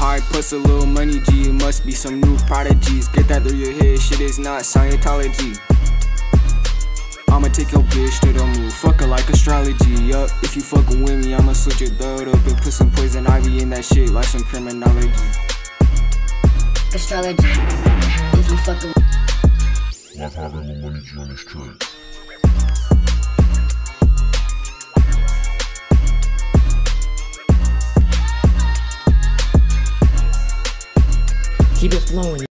Plus a Lil Money G, it must be some new prodigies. Get that through your head, shit is not Scientology. I'ma take your bitch to the moon, fuck her like astrology. Yup, if you fuckin' with me, I'ma switch your throat up and put some poison ivy in that shit like some criminology. Astrology. If you fucking Life having Lil Money G on this track. Keep it flowing.